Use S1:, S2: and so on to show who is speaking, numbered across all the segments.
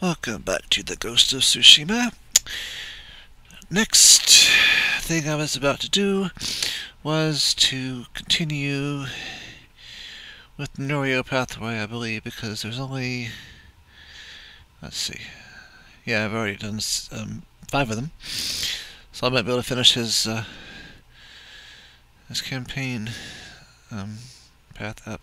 S1: Welcome back to the Ghost of Tsushima. Next thing I was about to do was to continue with the Norio pathway, I believe, because there's only. Let's see. Yeah, I've already done um, five of them. So I might be able to finish his, uh, his campaign um, path up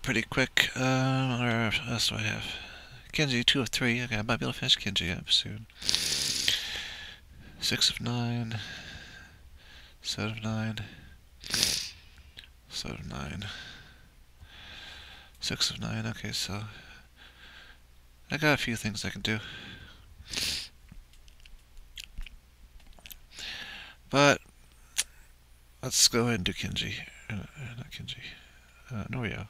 S1: pretty quick. Uh, what else do I have? Kenji, two of three. Okay, I might be able to finish Kenji up soon. Six of nine. Seven of nine. Seven of nine. Six of nine. Okay, so I got a few things I can do. But let's go ahead and do Kenji. Uh, not Kenji. Uh, Norio.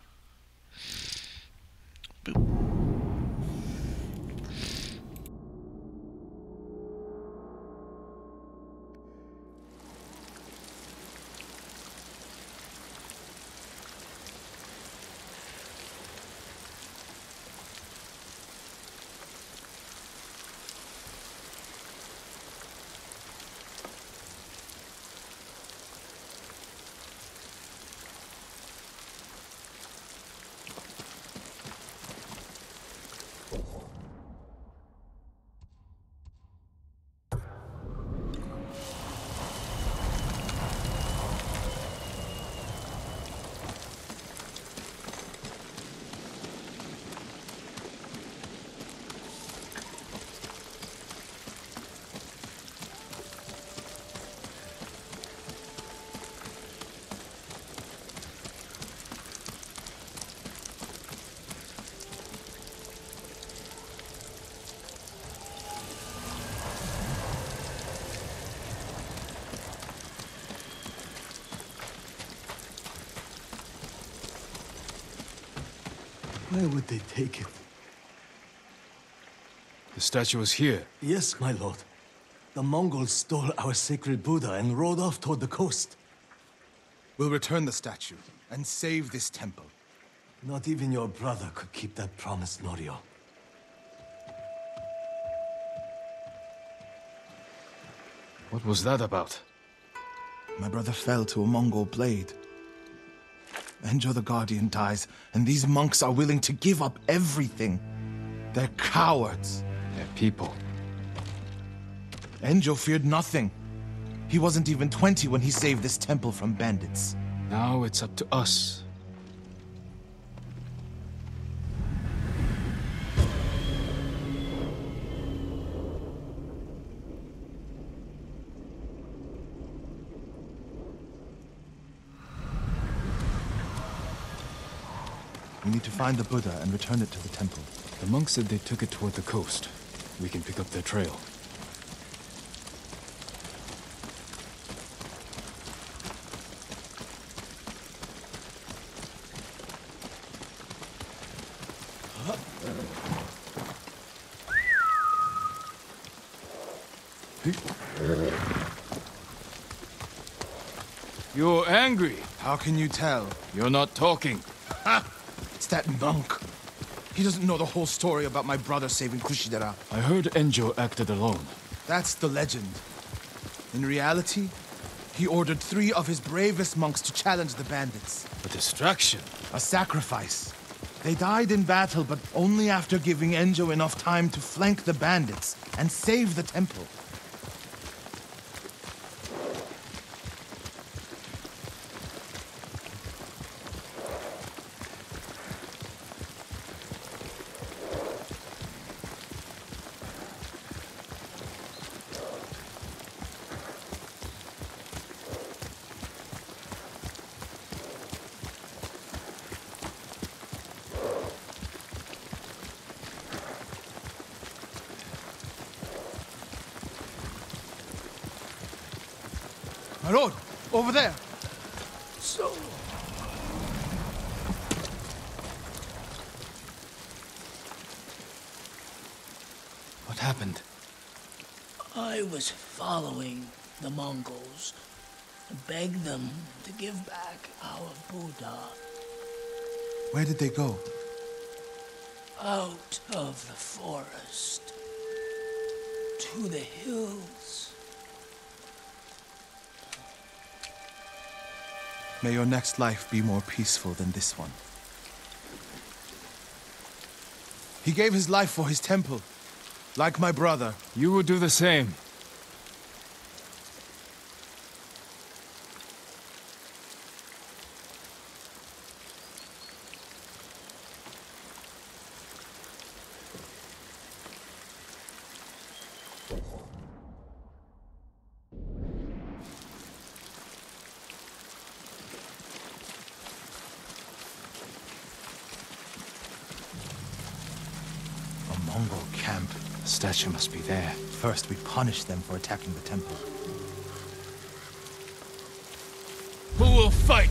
S1: Boop.
S2: Where would they take it?
S3: The statue is here.
S2: Yes, my lord. The Mongols stole our sacred Buddha and rode off toward the coast.
S4: We'll return the statue and save this temple.
S2: Not even your brother could keep that promise, Norio.
S3: What was that about?
S4: My brother fell to a Mongol blade. Enjo the Guardian dies, and these monks are willing to give up everything. They're cowards.
S3: They're people.
S4: Enjo feared nothing. He wasn't even 20 when he saved this temple from bandits.
S3: Now it's up to us.
S4: Need to find the Buddha and return it to the temple.
S3: The monks said they took it toward the coast. We can pick up their trail. You're angry.
S4: How can you tell?
S3: You're not talking.
S4: Ha! That monk. He doesn't know the whole story about my brother saving Kushidera.
S3: I heard Enjo acted alone.
S4: That's the legend. In reality, he ordered three of his bravest monks to challenge the bandits.
S3: A distraction.
S4: A sacrifice. They died in battle, but only after giving Enjo enough time to flank the bandits and save the temple. My lord, over there.
S2: So...
S3: What happened?
S5: I was following the Mongols to beg them to give back our Buddha.
S4: Where did they go?
S5: out of the forest to the hills.
S4: May your next life be more peaceful than this one. He gave his life for his temple, like my brother.
S3: You will do the same.
S4: A Mongol camp.
S3: The must be there.
S4: First, we punish them for attacking the temple.
S3: Who will fight?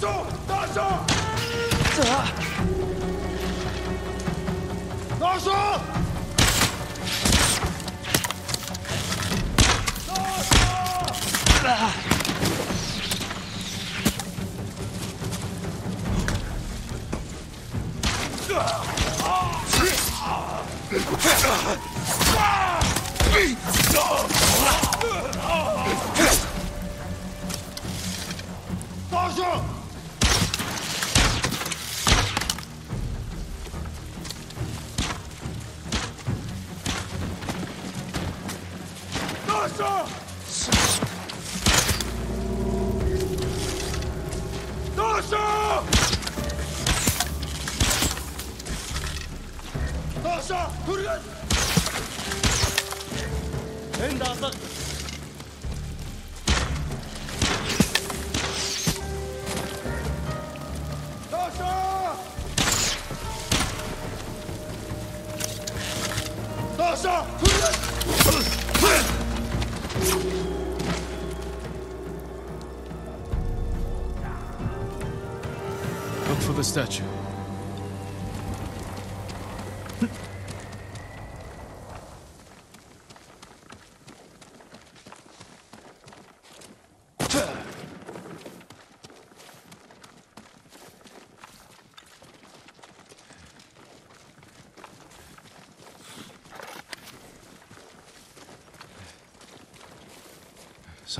S3: 大少，子啊！大少，大，啊！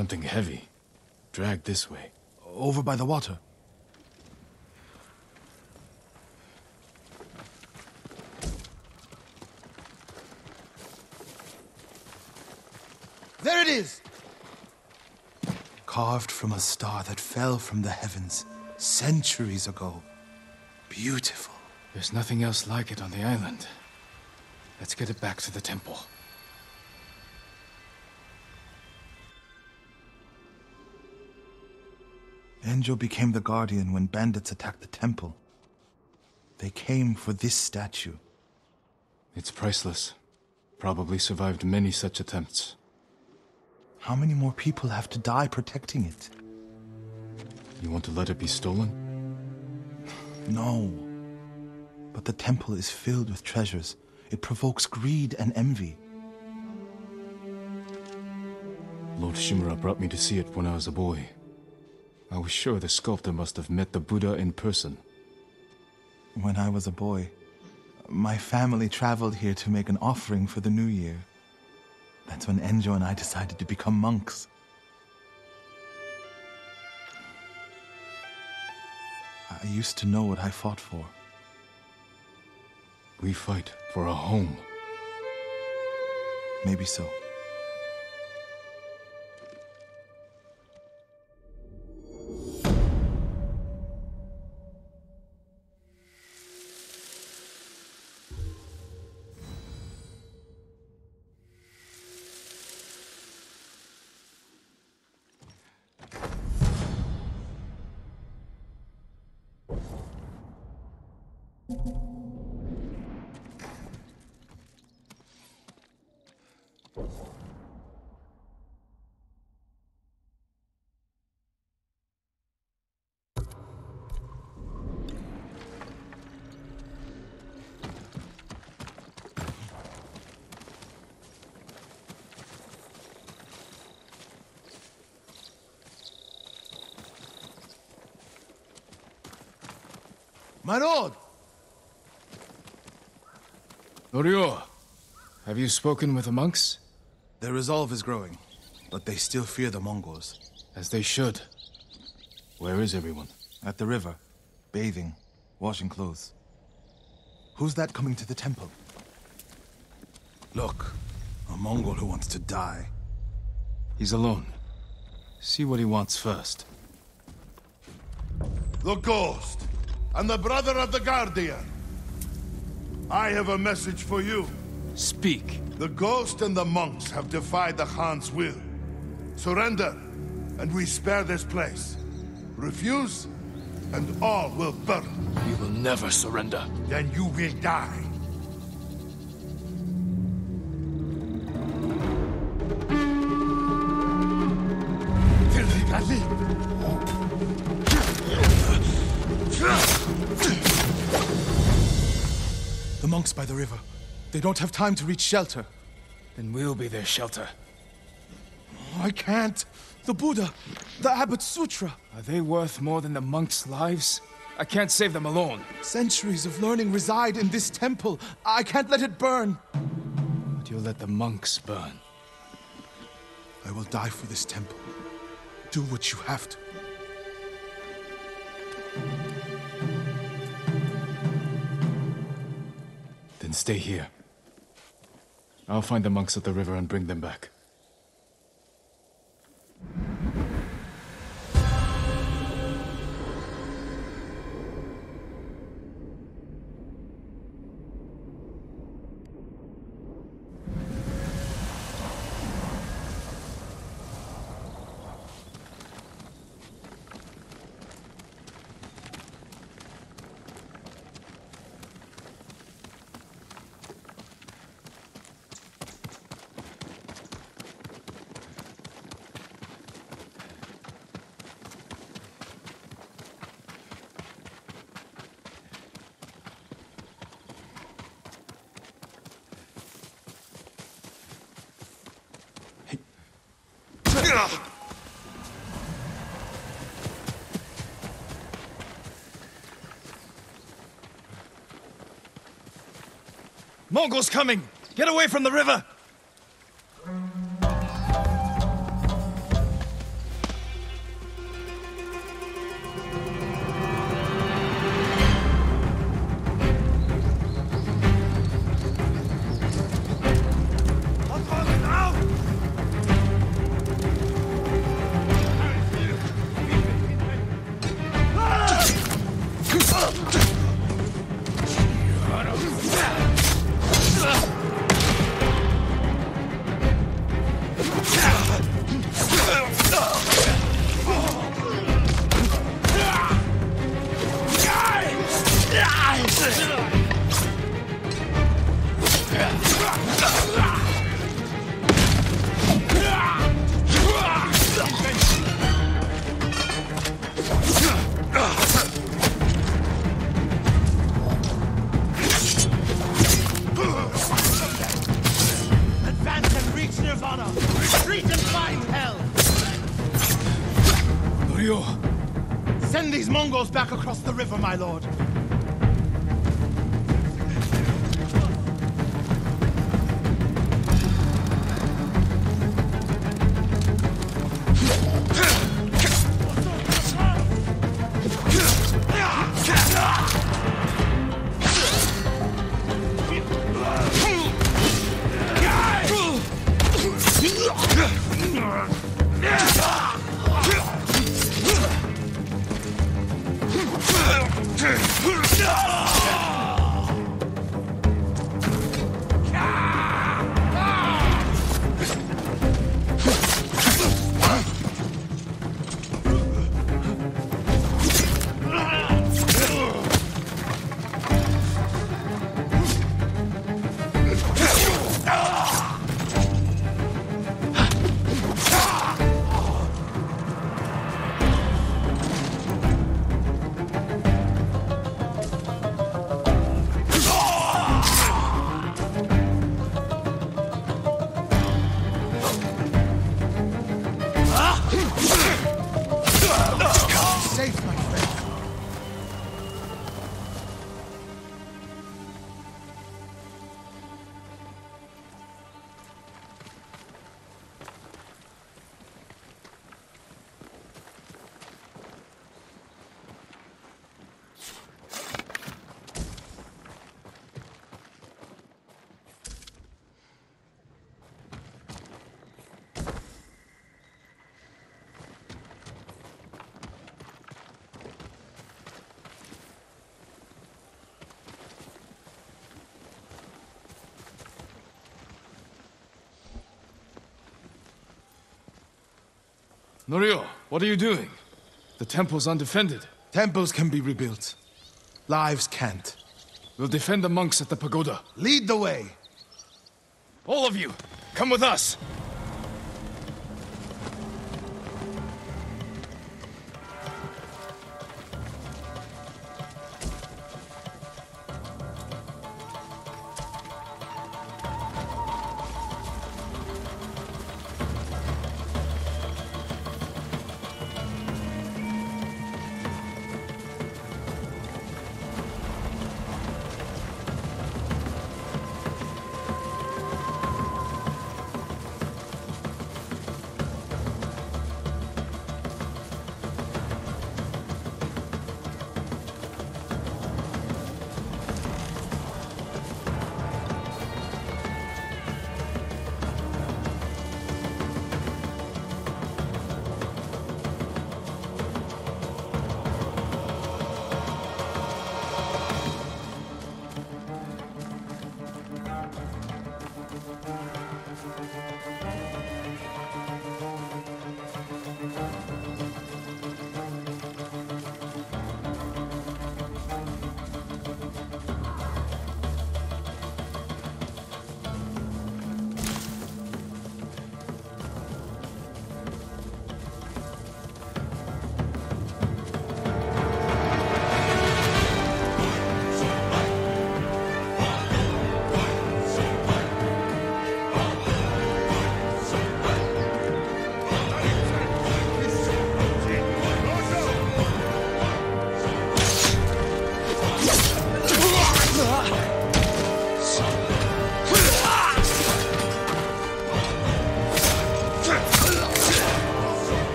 S3: Something heavy. Dragged this way.
S4: Over by the water. There it is! Carved from a star that fell from the heavens centuries ago. Beautiful.
S3: There's nothing else like it on the island. Let's get it back to the temple.
S4: Enjo became the guardian when bandits attacked the temple. They came for this statue.
S3: It's priceless. Probably survived many such attempts.
S4: How many more people have to die protecting it?
S3: You want to let it be stolen?
S4: No. But the temple is filled with treasures. It provokes greed and envy.
S3: Lord Shimura brought me to see it when I was a boy. I was sure the sculptor must have met the Buddha in person.
S4: When I was a boy, my family traveled here to make an offering for the new year. That's when Enjo and I decided to become monks. I used to know what I fought for.
S3: We fight for a home.
S4: Maybe so. My lord!
S3: Norio, have you spoken with the monks?
S4: Their resolve is growing, but they still fear the Mongols.
S3: As they should. Where is everyone?
S4: At the river, bathing, washing clothes. Who's that coming to the temple? Look, a Mongol who wants to die.
S3: He's alone. See what he wants first.
S6: The Ghost, and the brother of the Guardian. I have a message for you.
S3: Speak.
S6: The Ghost and the monks have defied the Khan's will. Surrender, and we spare this place. Refuse, and all will burn.
S3: We will never surrender.
S6: Then you will die.
S4: River. They don't have time to reach shelter.
S3: Then we'll be their shelter.
S4: I can't. The Buddha, the Abbot Sutra.
S3: Are they worth more than the monks' lives? I can't save them alone.
S4: Centuries of learning reside in this temple. I can't let it burn.
S3: But you'll let the monks burn.
S4: I will die for this temple. Do what you have to.
S3: Then stay here. I'll find the monks at the river and bring them back.
S7: Mongols coming! Get away from the river!
S3: Norio, what are you doing? The temple's undefended.
S4: Temples can be rebuilt. Lives can't.
S3: We'll defend the monks at the pagoda.
S4: Lead the way.
S7: All of you, come with us.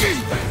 S7: Sheep!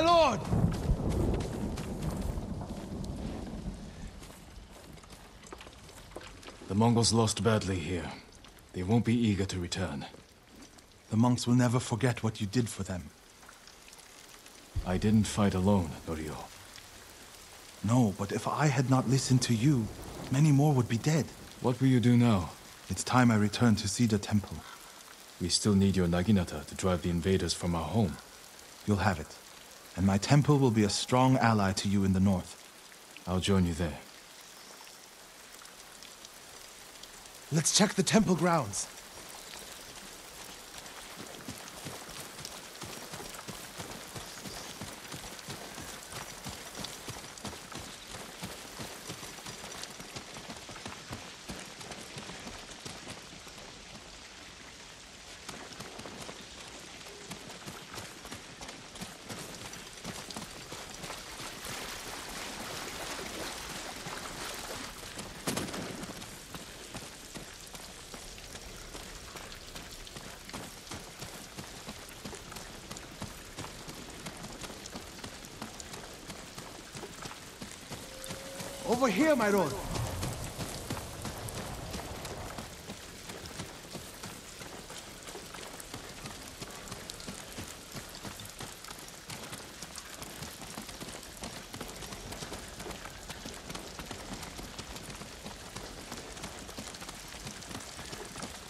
S4: My lord!
S3: The Mongols lost badly here. They won't be eager to return.
S4: The monks will never forget what you did for them.
S3: I didn't fight alone, Norio.
S4: No, but if I had not listened to you, many more would be dead.
S3: What will you do now?
S4: It's time I return to Cedar Temple.
S3: We still need your Naginata to drive the invaders from our home.
S4: You'll have it. And my temple will be a strong ally to you in the north.
S3: I'll join you there.
S4: Let's check the temple grounds. Over here, my lord.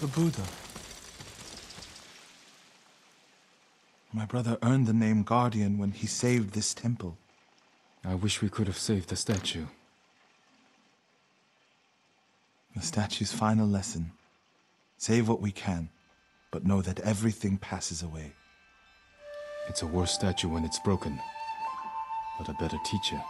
S4: The Buddha. My brother earned the name Guardian when he saved this temple.
S3: I wish we could have saved the statue.
S4: The statue's final lesson. Save what we can, but know that everything passes away.
S3: It's a worse statue when it's broken, but a better teacher.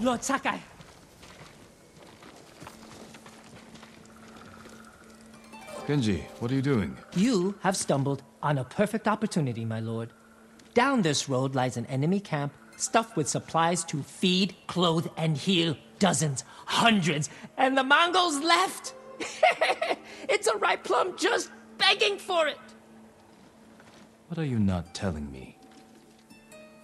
S8: Lord Sakai,
S3: Kenji, what are you doing?
S8: you have stumbled on a perfect opportunity, my lord. Down this road lies an enemy camp stuffed with supplies to feed, clothe, and heal dozens, hundreds, and the Mongols left. it's a ripe plum just begging for it.
S3: What are you not telling me?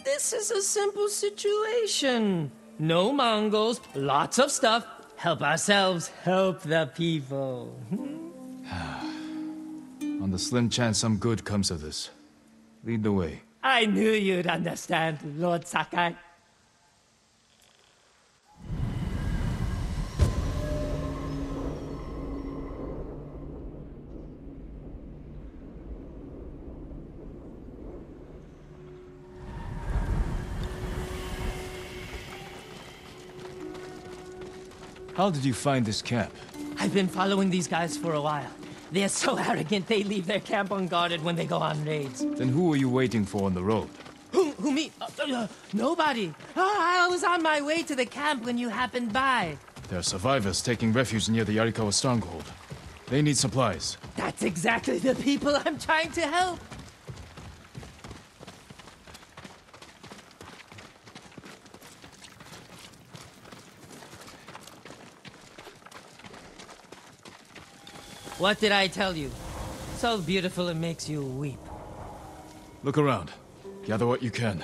S8: This is a simple situation. No Mongols, lots of stuff. Help ourselves, help the people.
S3: On the slim chance some good comes of this. Lead the way.
S8: I knew you'd understand, Lord Sakai.
S3: How did you find this camp?
S8: I've been following these guys for a while. They're so arrogant they leave their camp unguarded when they go on raids.
S3: Then who were you waiting for on the road?
S8: Who, who me? Uh, uh, nobody. Oh, I was on my way to the camp when you happened by.
S3: There are survivors taking refuge near the Yarikawa stronghold. They need supplies.
S8: That's exactly the people I'm trying to help. What did I tell you? So beautiful it makes you weep.
S3: Look around. Gather what you can.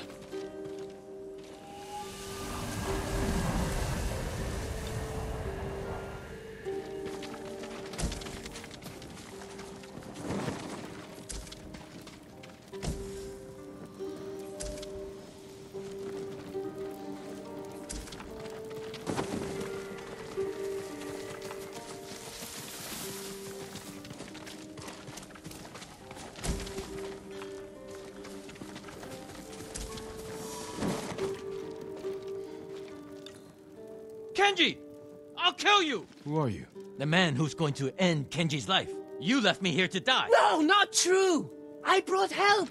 S9: Going to end Kenji's life. You left me here to die.
S8: No, not true! I brought help!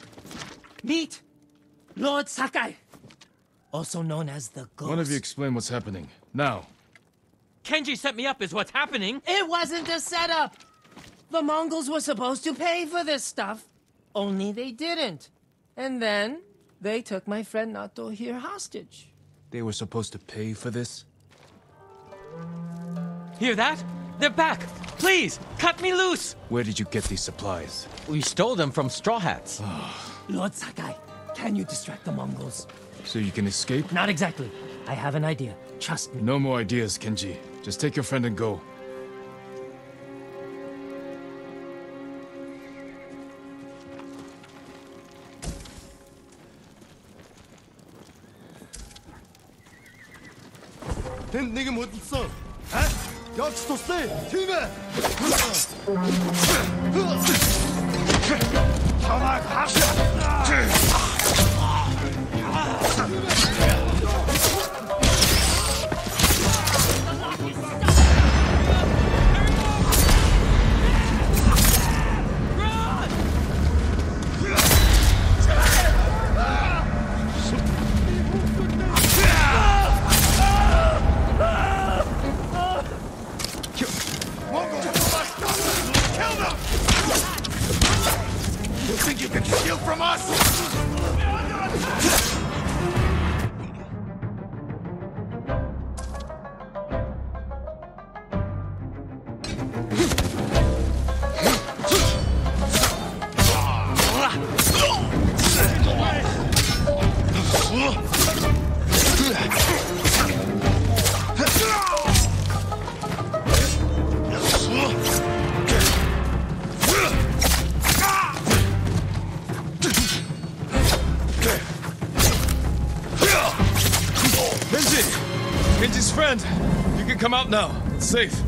S8: Meet Lord Sakai, also known as the Ghost.
S3: One of you explain what's happening. Now.
S9: Kenji set me up is what's happening.
S8: It wasn't a setup! The Mongols were supposed to pay for this stuff, only they didn't. And then they took my friend Nato here hostage.
S3: They were supposed to pay for this?
S9: Hear that? They're back! Please, cut me loose!
S3: Where did you get these supplies?
S9: We stole them from Straw Hats. Oh.
S8: Lord Sakai, can you distract the Mongols?
S3: So you can escape?
S8: Not exactly. I have an idea. Trust me.
S3: No more ideas, Kenji. Just take your friend and go. Then Let's stay, Time! Come on, now. It's safe.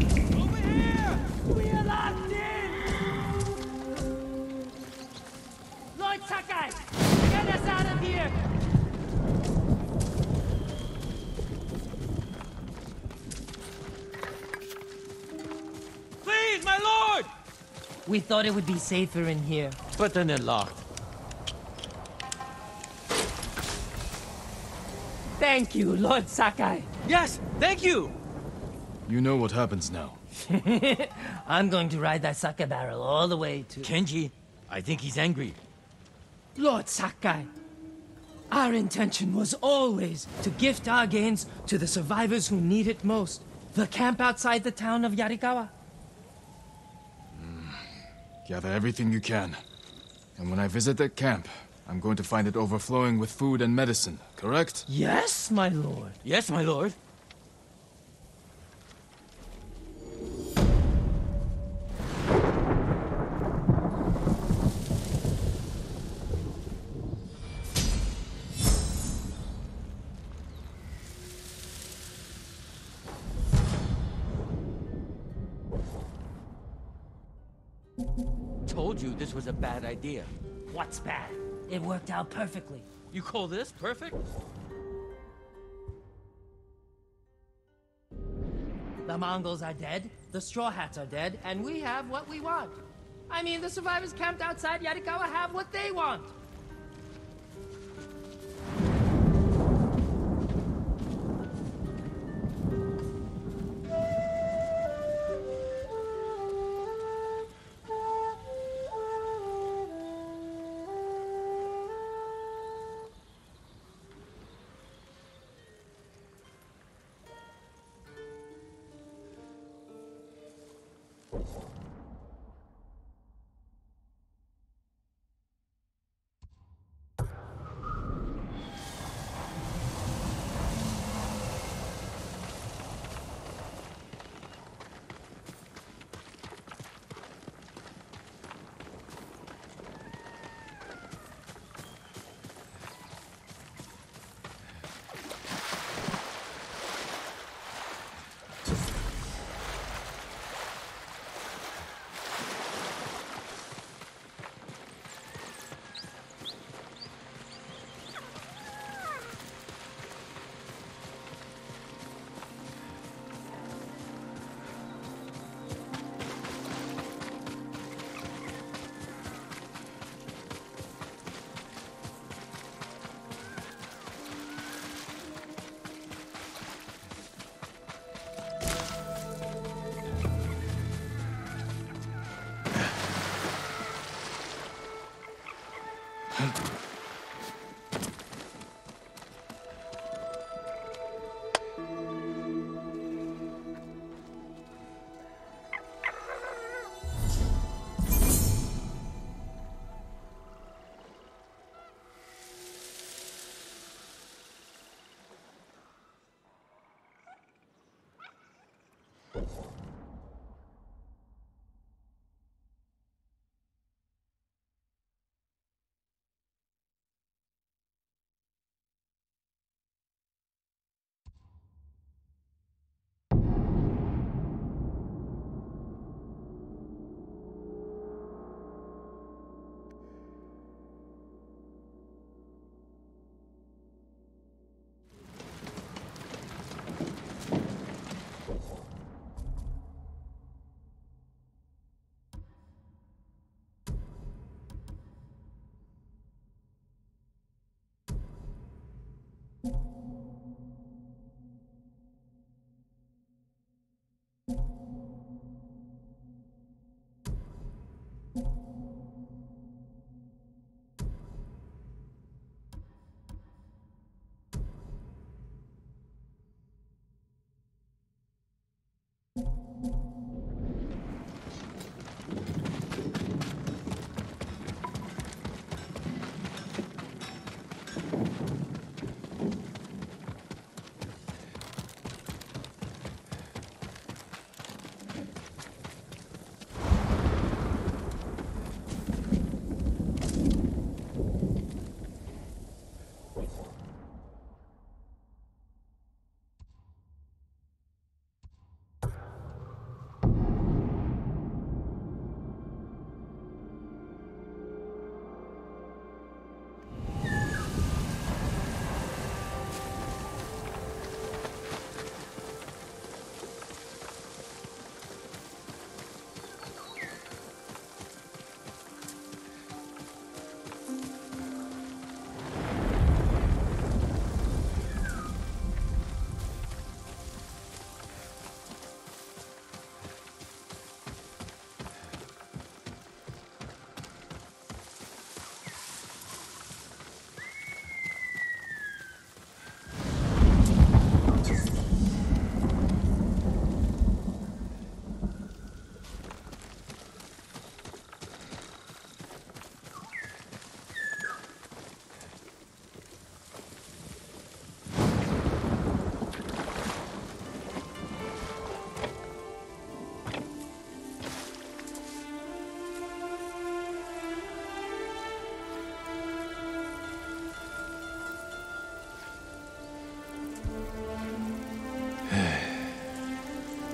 S8: We're locked in! Lord Sakai, get us out of here!
S9: Please, my lord!
S8: We thought it would be safer in here.
S9: But then they're locked.
S8: Thank you, Lord Sakai.
S9: Yes, thank you!
S3: You know what happens now.
S8: I'm going to ride that sake barrel all the way to...
S9: Kenji, I think he's angry.
S8: Lord Sakai, our intention was always to gift our gains to the survivors who need it most. The camp outside the town of Yarikawa. Hmm.
S3: Gather everything you can. And when I visit that camp, I'm going to find it overflowing with food and medicine, correct?
S8: Yes, my lord.
S9: Yes, my lord. This was a bad idea.
S8: What's bad? It worked out perfectly.
S9: You call this perfect?
S8: The Mongols are dead, the Straw Hats are dead, and we have what we want. I mean, the survivors camped outside Yarikawa have what they want. Bye.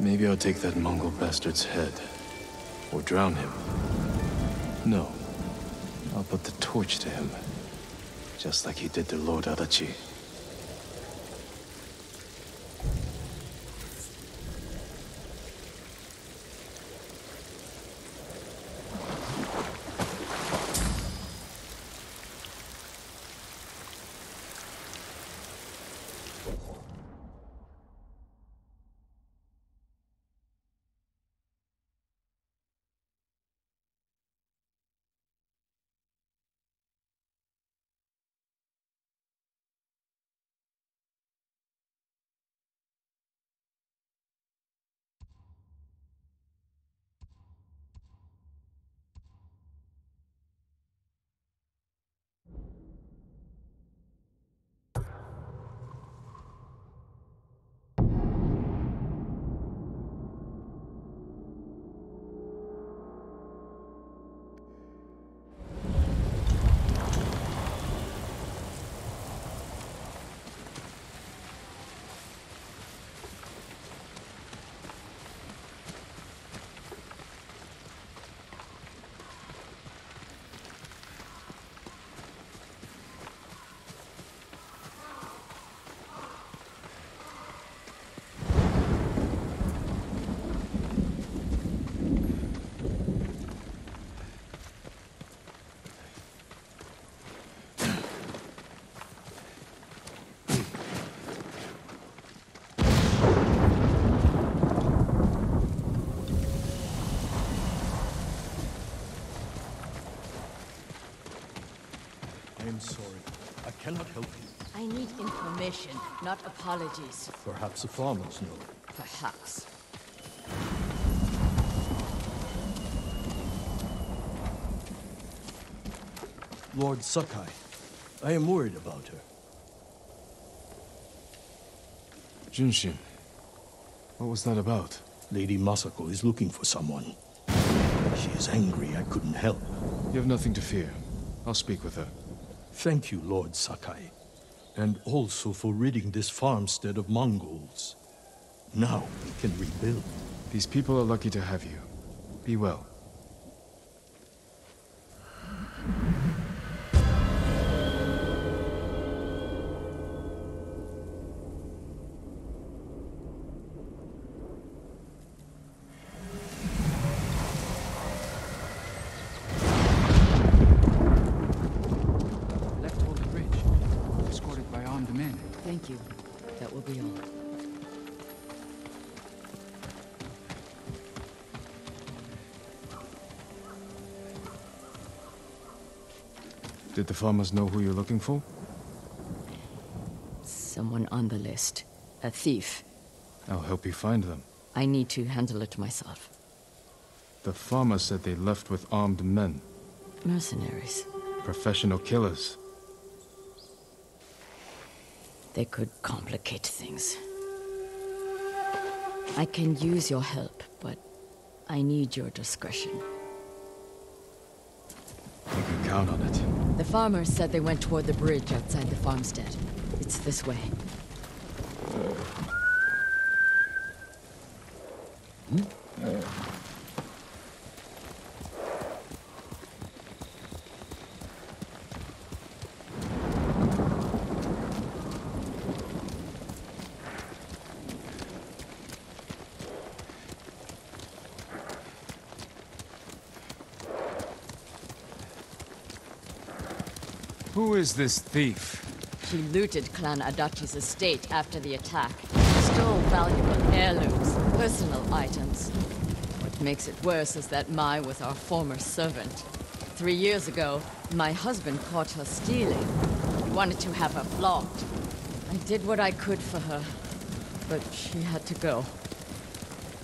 S3: Maybe I'll take that Mongol bastard's head. Or drown him. No. I'll put the torch to him. Just like he did to Lord Adachi.
S10: Am sorry. I cannot help you.
S11: I need information, not apologies.
S10: Perhaps the farmers know.
S11: Perhaps.
S10: Lord Sakai, I am worried about her.
S3: Junshin, what was that about?
S10: Lady Masako is looking for someone. She is angry I couldn't help.
S3: You have nothing to fear. I'll speak with her.
S10: Thank you, Lord Sakai. And also for ridding this farmstead of Mongols. Now we can rebuild.
S3: These people are lucky to have you. Be well. Farmers know who you're looking for?
S11: Someone on the list. A thief.
S3: I'll help you find them.
S11: I need to handle it myself.
S3: The farmer said they left with armed men.
S11: Mercenaries.
S3: Professional killers.
S11: They could complicate things. I can use your help, but I need your discretion.
S3: You can count on it.
S11: The farmers said they went toward the bridge outside the farmstead. It's this way.
S3: Who is this thief?
S11: He looted Clan Adachi's estate after the attack. Stole valuable heirlooms, personal items. What makes it worse is that Mai was our former servant. Three years ago, my husband caught her stealing. He wanted to have her flogged. I did what I could for her, but she had to go.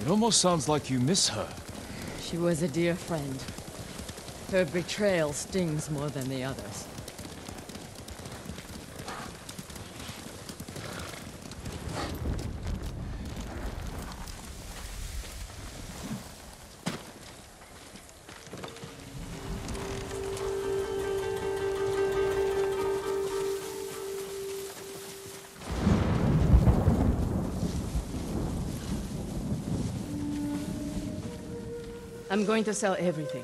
S3: It almost sounds like you miss her.
S11: She was a dear friend. Her betrayal stings more than the others.
S12: Going to sell everything.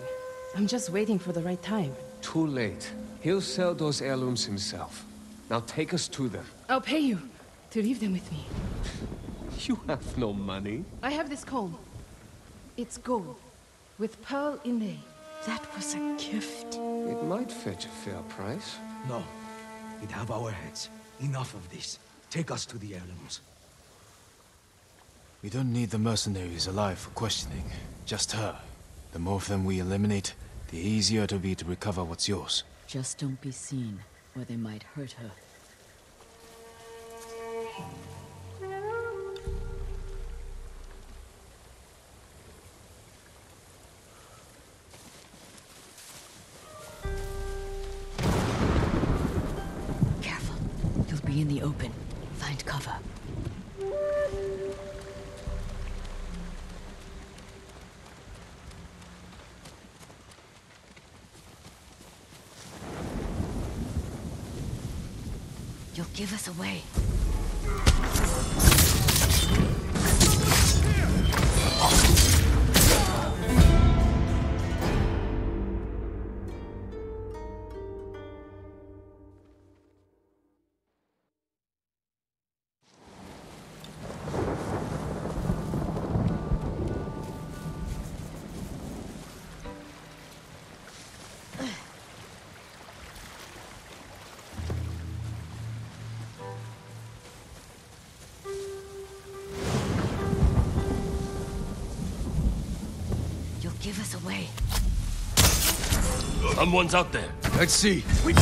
S12: I'm just waiting for the right time.
S13: Too late. He'll sell those heirlooms himself. Now take us to them.
S12: I'll pay you to leave them with me.
S13: You have no money.
S12: I have this comb. It's gold, with pearl inlay. That was a gift.
S13: It might fetch a fair price.
S2: No. We'd have our heads. Enough of this. Take us to the heirlooms.
S3: We don't need the mercenaries alive for questioning. Just her. The more of them we eliminate, the easier it'll be to recover what's yours.
S11: Just don't be seen, or they might hurt her. Careful. You'll be in the open. Find cover. Give us away. Away.
S7: Someone's out there.
S10: Let's see.
S7: We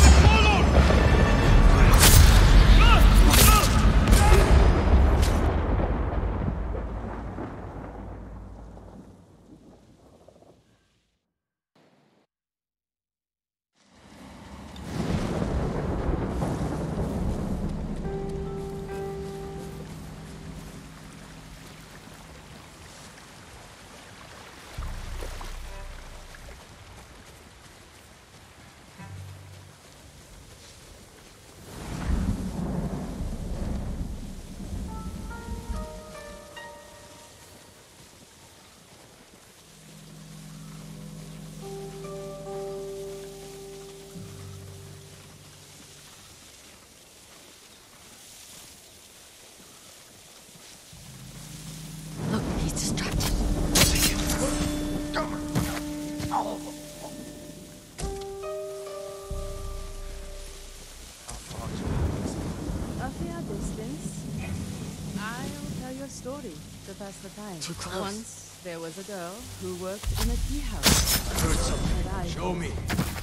S12: pass the time.
S11: Too close.
S12: Once there was a girl who worked in a tea house.
S2: Heard something.
S12: Her
S2: Show me.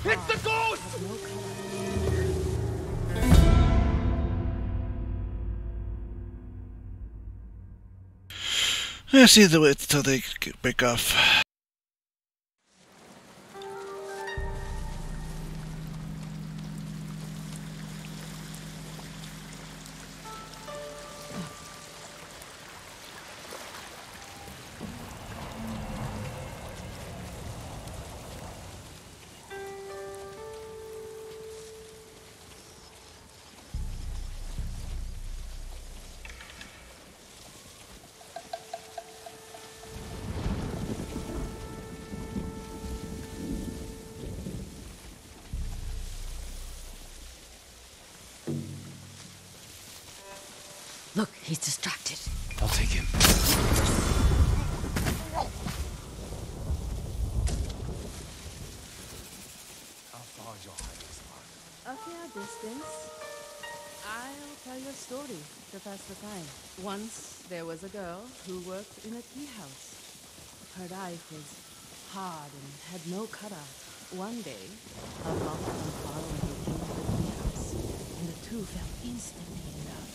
S7: It's the ghost!
S12: had no color.
S1: Let's either wait till they get- break off.
S12: Once there was a girl who worked in a tea house. Her life was hard and had no cutout. One day, a lost and came to the tea house, and the two fell instantly in love.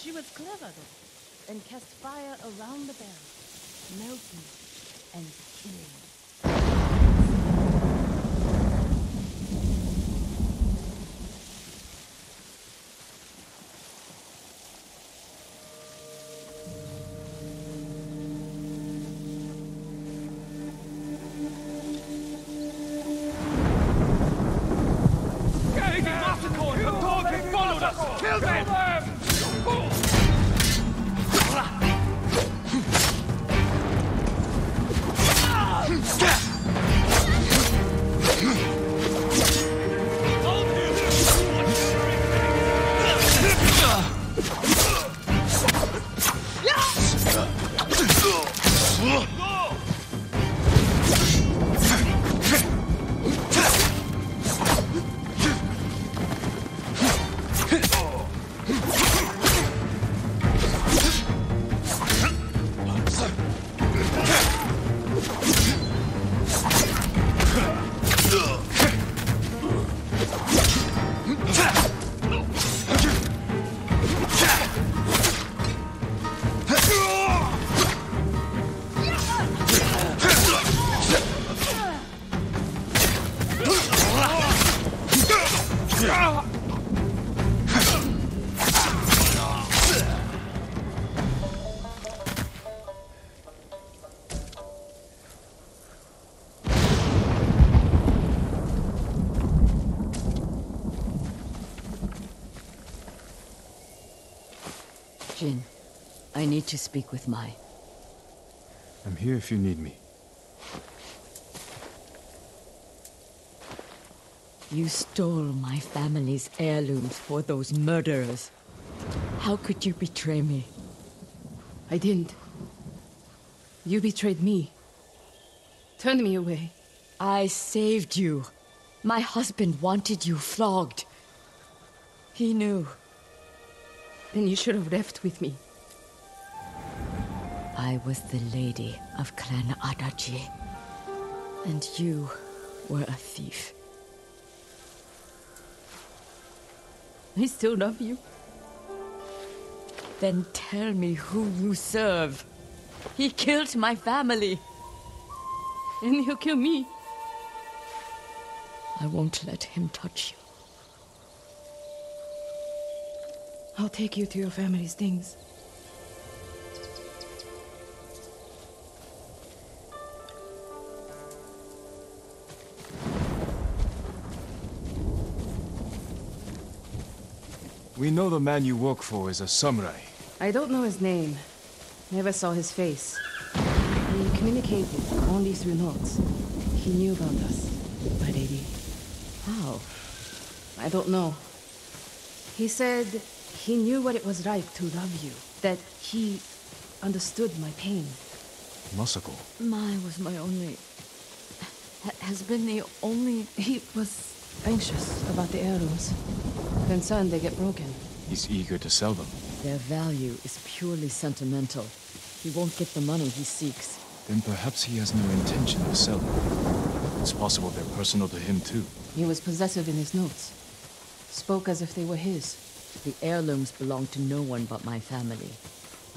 S12: She was clever though, and cast fire around the bell, melting and
S11: to speak with Mai.
S3: I'm here if you need me.
S11: You stole my family's heirlooms for those murderers. How could you betray me?
S12: I didn't. You betrayed me. Turned me away.
S11: I saved you. My husband wanted you flogged. He knew.
S12: Then you should have left with me.
S11: I was the lady of Clan Adachi. And you were a thief.
S12: I still love you.
S11: Then tell me who you serve. He killed my family.
S12: And he'll kill me.
S11: I won't let him touch you.
S12: I'll take you to your family's things.
S3: We know the man you work for is a samurai.
S12: I don't know his name. Never saw his face. We communicated only through notes. He knew about us, my lady.
S11: How?
S12: I don't know. He said he knew what it was like to love you. That he understood my pain.
S3: Masako.
S11: Mai was my only. has been the only.
S12: He was anxious about the heirlooms. Concerned they get broken.
S3: He's eager to sell them.
S11: Their value is purely sentimental. He won't get the money he seeks.
S3: Then perhaps he has no intention of selling. It's possible they're personal to him too.
S12: He was possessive in his notes. Spoke as if they were his.
S11: The heirlooms belong to no one but my family.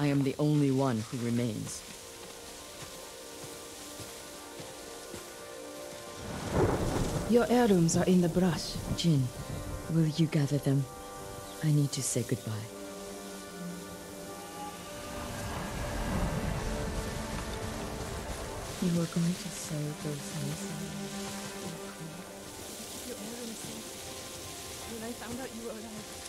S11: I am the only one who remains.
S12: Your heirlooms are in the brush.
S11: Jin, will you gather them? I need to say goodbye. You were going to say those nice
S12: Your heirlooms. When I found out you were alive.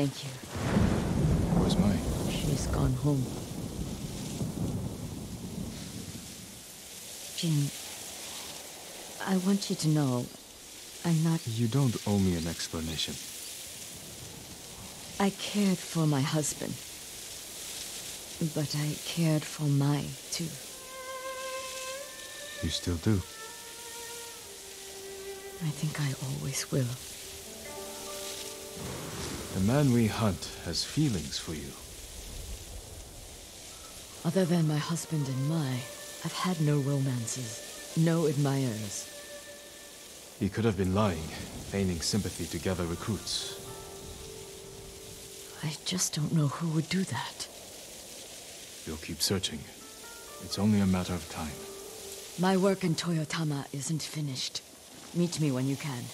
S11: Thank you.
S3: Where's Mai?
S11: She's gone home. Jin, I want you to know I'm not.
S3: You don't owe me an explanation.
S11: I cared for my husband. But I cared for Mai, too.
S3: You still do.
S11: I think I always will.
S3: The man we hunt has feelings for you.
S11: Other than my husband and Mai, I've had no romances, no admirers.
S3: He could have been lying, feigning sympathy to gather recruits.
S11: I just don't know who would do that.
S3: You'll keep searching. It's only a matter of time.
S11: My work in Toyotama isn't finished. Meet me when you can.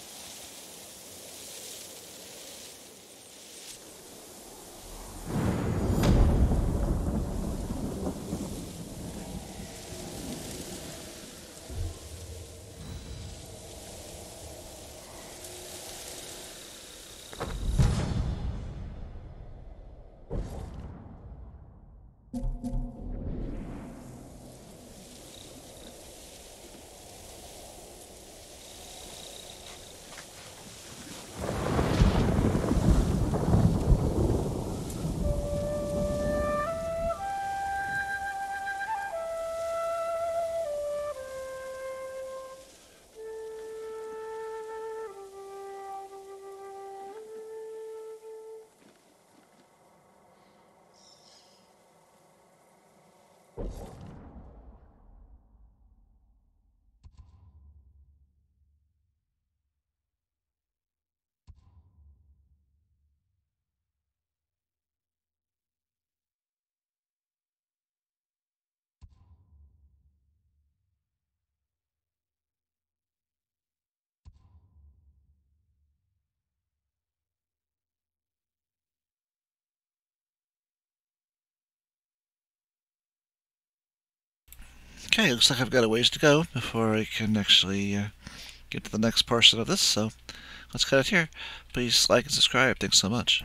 S1: Okay, looks like I've got a ways to go before I can actually uh, get to the next portion of this, so let's cut it here. Please like and subscribe. Thanks so much.